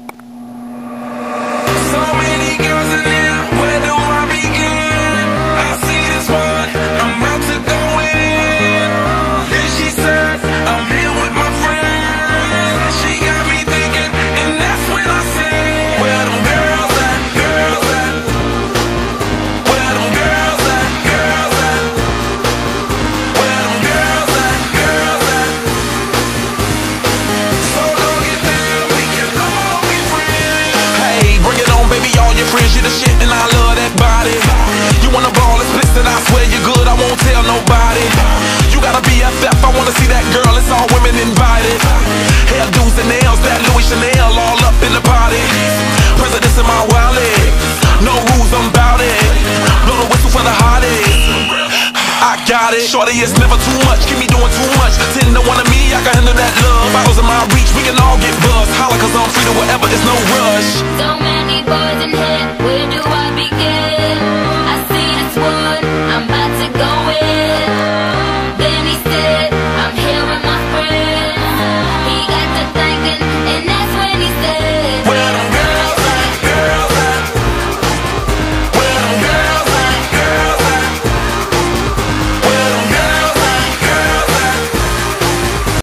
you got it. Shorty is never too much, keep me doing too much. Ten to one of me, I can handle